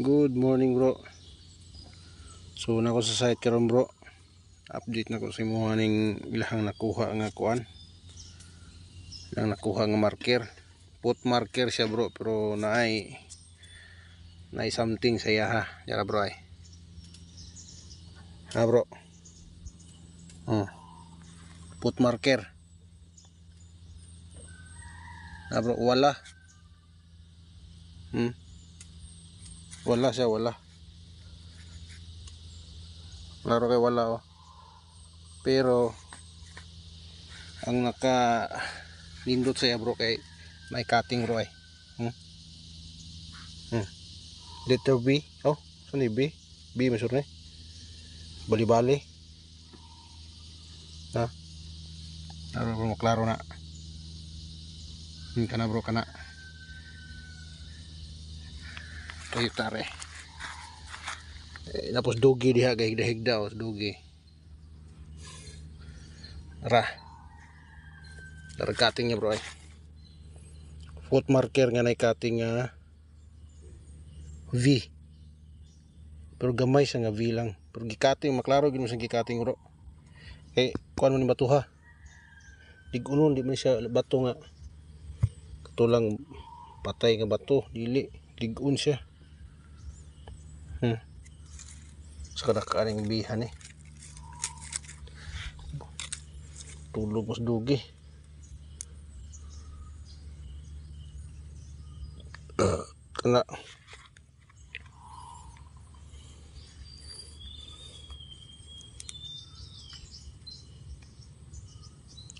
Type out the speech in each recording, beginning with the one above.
Good morning bro. So na ko sa site karon bro. Update na ko sa imo ning ilahang nakuha nga kuan. Ilang nakuha nga marker. Put marker siya bro pero naay naay something sa iya ha. Yara bro ay. Ha bro. Oh. Put marker. Ha bro wala. Hmm. Wala siya, wala. Klaro kay wala oh. Pero ang naka nindot sa bro kay may cutting bro ay. Hmm? Hmm. Letter B. Oh, saan B? B masur ni. Bali-bali. Ha? Klaro bro, klaro na. Hmm, kana bro, kana. Kayo eh, tapos dugi diha kay higda higda dugi. Ra. Tara cutting niya bro ay. Foot marker nga na cutting nga V. Pero gamay siya nga V lang. Pero gikating maklaro gid mo sa gikating bro. Kay kuan man ni batuha digunon di man siya bato nga. Katulang patay nga bato dili. Ligun siya Hmm. Sa kadakaring bihan eh. Tulog mas dugi. Kena.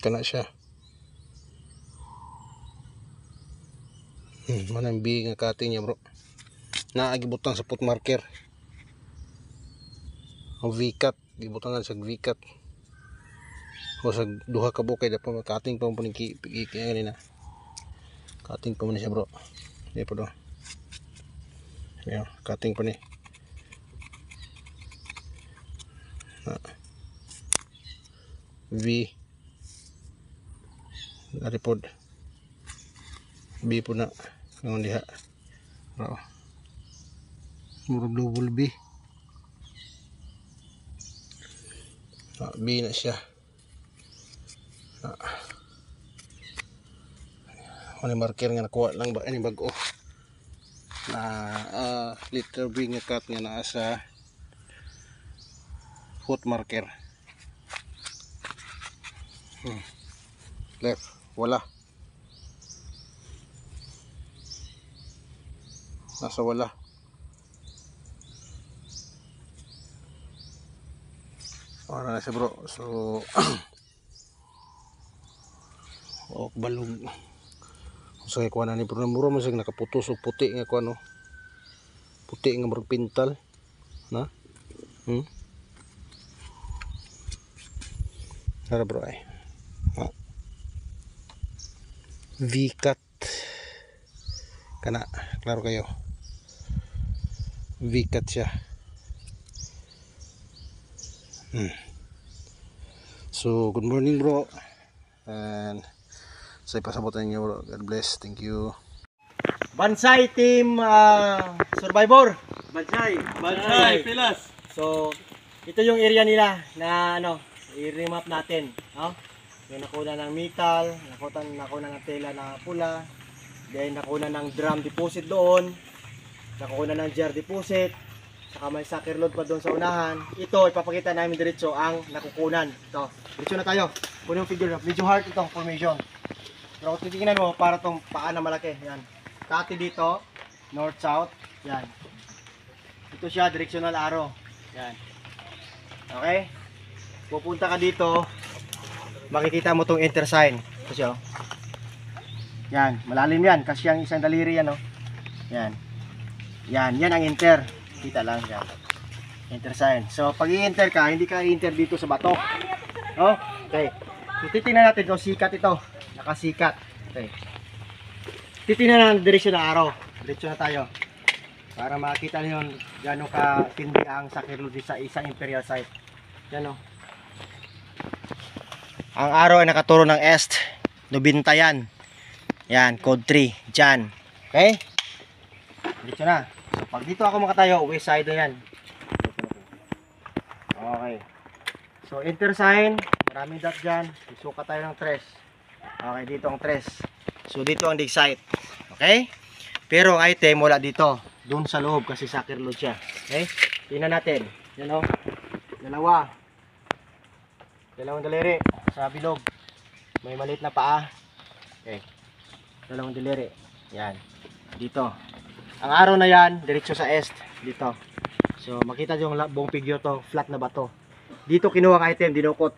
Kena siya. Hmm, mana ang big nga cutting niya bro naagibutang sa put marker ang V-cut gibutangan sa V-cut o sa duha ka bukay dapat makating pa mo ni kanina cutting pa mo siya bro. Di pa do Ayan, cutting pa ni. V. Report B po na. Ngayon diha? Bro. Murag double B B na siya. Ah. ano marker nga nakuha lang ba? Ini bago. Na uh, letter B nga cut nga naa sa foot marker. Hmm. left. Wala. Nasa wala Wala na siya bro. So, o balog. Sa so, kuha na ni pero mura man siya nakaputos o puti nga kuha no. Puti nga murag pintal. Na? Hmm? Tara bro ay. Ha. V-cut. Kana, klaro kayo. V-cut siya. Hmm. So, good morning bro. And sa ipasabutan niyo bro. God bless. Thank you. Bansay Team ah, Survivor. Bansay, Bansay, Pilas. So, ito yung area nila na ano, i-remap natin. No? Yung nakuna ng metal, nakuna, nakuna ng tela na pula, then nakuna ng drum deposit doon, nakuna ng jar deposit, saka may sucker load pa doon sa unahan. Ito, ipapakita namin diretso ang nakukunan. Ito, diretso na tayo. Kunin yung figure, medyo hard ito, formation. Pero kung mo, para tong paa na malaki. Yan. Kati dito, north-south. Yan. Ito siya, directional arrow. Yan. Okay? Pupunta ka dito, makikita mo tong enter sign. Ito siya. oh. Yan, malalim yan. Kasi ang isang daliri yan, oh. Yan. Yan, yan ang enter. Kita lang yan. Enter sign. So, pag i-enter ka, hindi ka i-enter dito sa bato. Oh, okay. So, titingnan natin kung sikat ito. Nakasikat. Okay. Titingnan na ang direksyon ng araw. Direksyon na tayo. Para makita niyo gano'ng katindi ang sakirlo sa isang imperial site. Yan o. Ang araw ay nakaturo ng est. Nubinta yan. Code 3. Dyan. Okay? Dito na. Pag dito ako makatayo, west side na yan. Okay. So, enter sign. Maraming dot dyan. Isuka tayo ng tres. Okay, dito ang tres. So, dito ang dig site. Okay? Pero ang item wala dito. Doon sa loob kasi soccer load siya. Okay? Tingnan natin. Yan o. Dalawa. Dalawang daliri sa bilog. May maliit na paa. Okay. Dalawang daliri. Yan. Dito. Ang araw na yan, diretso sa est. Dito. So, makita nyo yung buong figure to. Flat na bato. Dito kinuha ang item, dinukot.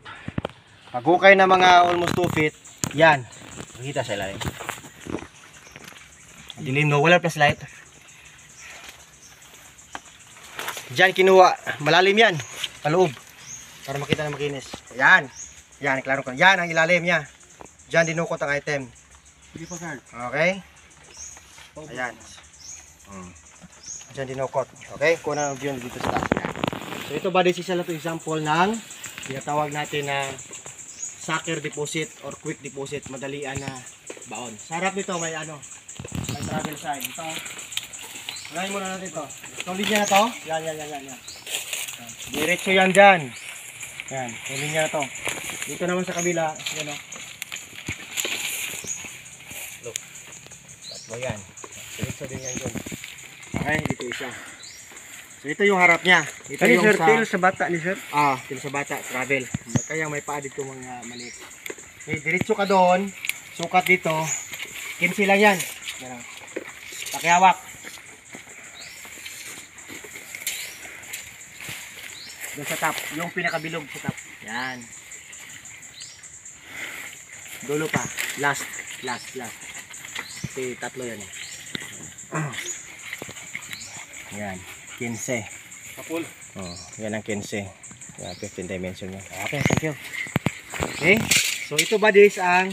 Paghukay na mga almost 2 feet, yan. Makita sa ilalim. Dilim no, wala plus light. Diyan kinuha, malalim yan, paloob. Para makita na makinis. Yan. Yan, klaro ko. Yan ang ilalim niya. Diyan dinukot ang item. Okay? Ayan. Hmm. Diyan dinukot. Okay? Kuna ang view dito sa taas. Yan. So ito ba, this is lang to example ng tinatawag natin na sucker deposit or quick deposit. Madalian na baon. Sa harap nito may ano, may travel sign. Ito. Unahin muna natin ito. Itong linya na to. Yan, yan, yan, yan. yan. Diretso yan dyan. Yan. Itong linya na to. Dito naman sa kabila. Yan o. Look. Tatlo yan. Diretso din yan dun. Okay, dito isa. So ito yung harap niya. Ito yung sa... sa bata ni sir. Ah, til sa bata, travel. Kaya may paa dito mga maliit. Okay, diretso ka doon. Sukat dito. 15 lang yan. Ah. Pakihawak. Doon sa top. Yung pinakabilog sa top. Yan. Dulo pa. Last. Last. Last. Kasi tatlo yan. eh. Yan. 15. Kapul. Oh, yan ang 15. Yan, 15 dimension niya. Okay, thank you. Okay? So, ito ba this ang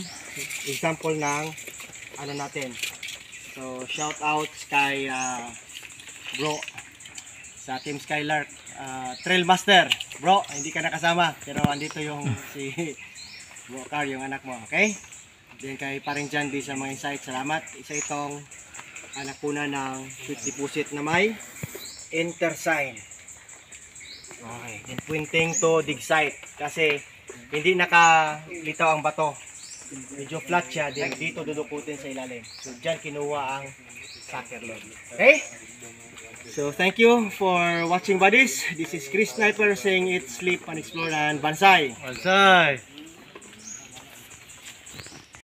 example ng ano natin. So, shout out kay ah, bro sa Team Skylark. ah, Trail Master. Bro, hindi ka nakasama. Pero andito yung si Bro Car, yung anak mo. Okay? Then kay paring John sa mga insight. Salamat. Isa itong anak po na ng quick deposit na may enter sign. Okay, then pointing to dig site kasi hindi nakalitaw ang bato. Medyo flat siya, then dito dudukutin sa ilalim. So diyan kinuha ang sucker load. Okay? So thank you for watching buddies. This is Chris Sniper saying it sleep and explore and bansai. Masay.